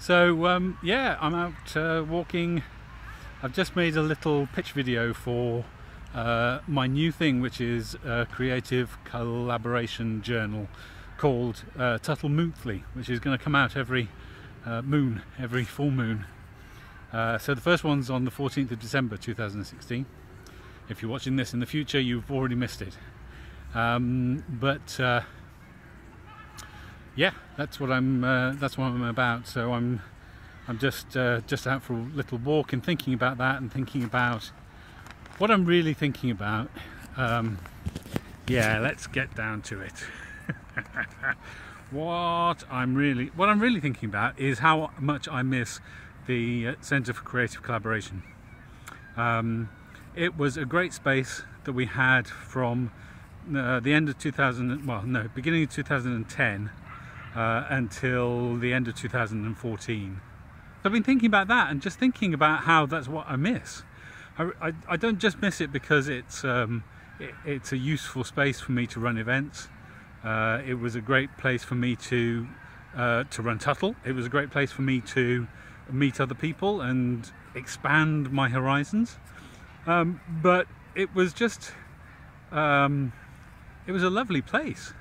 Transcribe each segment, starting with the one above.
So um, yeah, I'm out uh, walking. I've just made a little pitch video for uh, my new thing, which is a creative collaboration journal called uh, Tuttle Monthly, which is going to come out every uh, moon, every full moon. Uh, so the first one's on the 14th of December 2016. If you're watching this in the future, you've already missed it. Um, but uh, yeah, that's what I'm. Uh, that's what I'm about. So I'm. I'm just uh, just out for a little walk and thinking about that and thinking about what I'm really thinking about. Um, yeah, let's get down to it. what I'm really what I'm really thinking about is how much I miss the uh, Centre for Creative Collaboration. Um, it was a great space that we had from uh, the end of 2000 well no beginning of 2010 uh, until the end of 2014. So I've been thinking about that and just thinking about how that's what I miss. I, I, I don't just miss it because it's um, it, it's a useful space for me to run events. Uh, it was a great place for me to uh, to run Tuttle. It was a great place for me to meet other people and expand my horizons. Um, but it was just um, it was a lovely place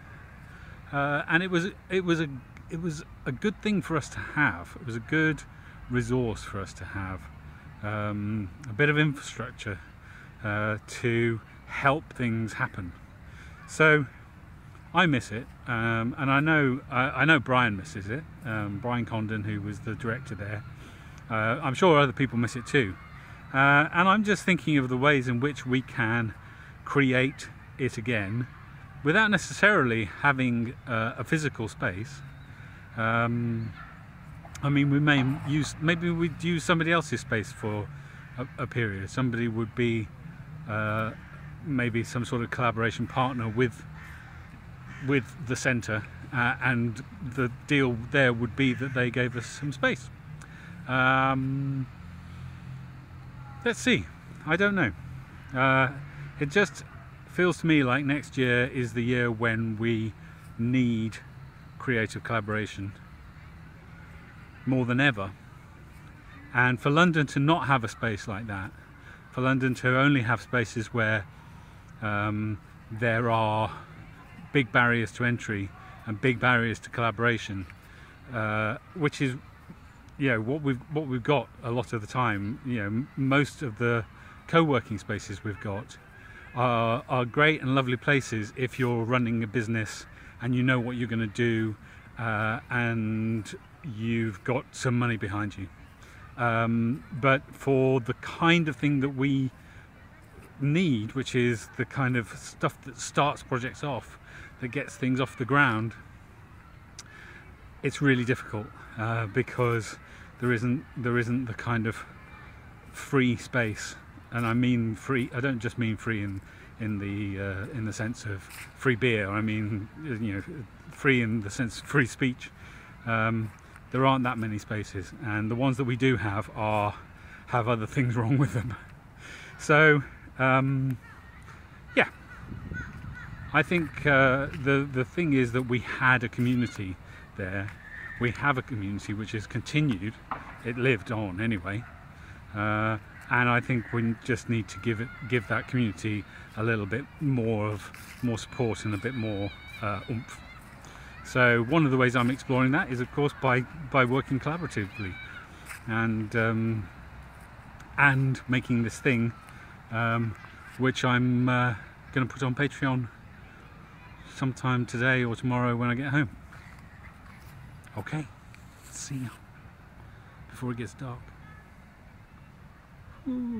uh, and it was it was a it was a good thing for us to have. It was a good resource for us to have um, a bit of infrastructure uh, to help things happen. So I miss it, um, and I know I, I, know Brian misses it. Um, Brian Condon, who was the director there, uh, I'm sure other people miss it too. Uh, and I'm just thinking of the ways in which we can create it again without necessarily having uh, a physical space. Um, I mean, we may use maybe we'd use somebody else's space for a, a period. Somebody would be uh, maybe some sort of collaboration partner with with the centre, uh, and the deal there would be that they gave us some space. Um, let's see. I don't know. Uh, it just feels to me like next year is the year when we need creative collaboration more than ever. And for London to not have a space like that, for London to only have spaces where um, there are big barriers to entry and big barriers to collaboration, uh, which is you know what we've what we've got a lot of the time. You know, most of the co-working spaces we've got are, are great and lovely places if you're running a business and you know what you're going to do uh, and you've got some money behind you. Um, but for the kind of thing that we need, which is the kind of stuff that starts projects off, that gets things off the ground, it's really difficult uh, because there isn't there isn't the kind of free space and I mean free. I don't just mean free in in the uh, in the sense of free beer. I mean you know free in the sense of free speech. Um, there aren't that many spaces, and the ones that we do have are have other things wrong with them. So um, yeah, I think uh, the the thing is that we had a community there. We have a community which has continued. It lived on anyway. Uh, and I think we just need to give it give that community a little bit more of more support and a bit more uh, oomph. So one of the ways I'm exploring that is of course by by working collaboratively and um, and making this thing um, which I'm uh, going to put on Patreon sometime today or tomorrow when I get home. Okay, see ya before it gets dark. Ooh.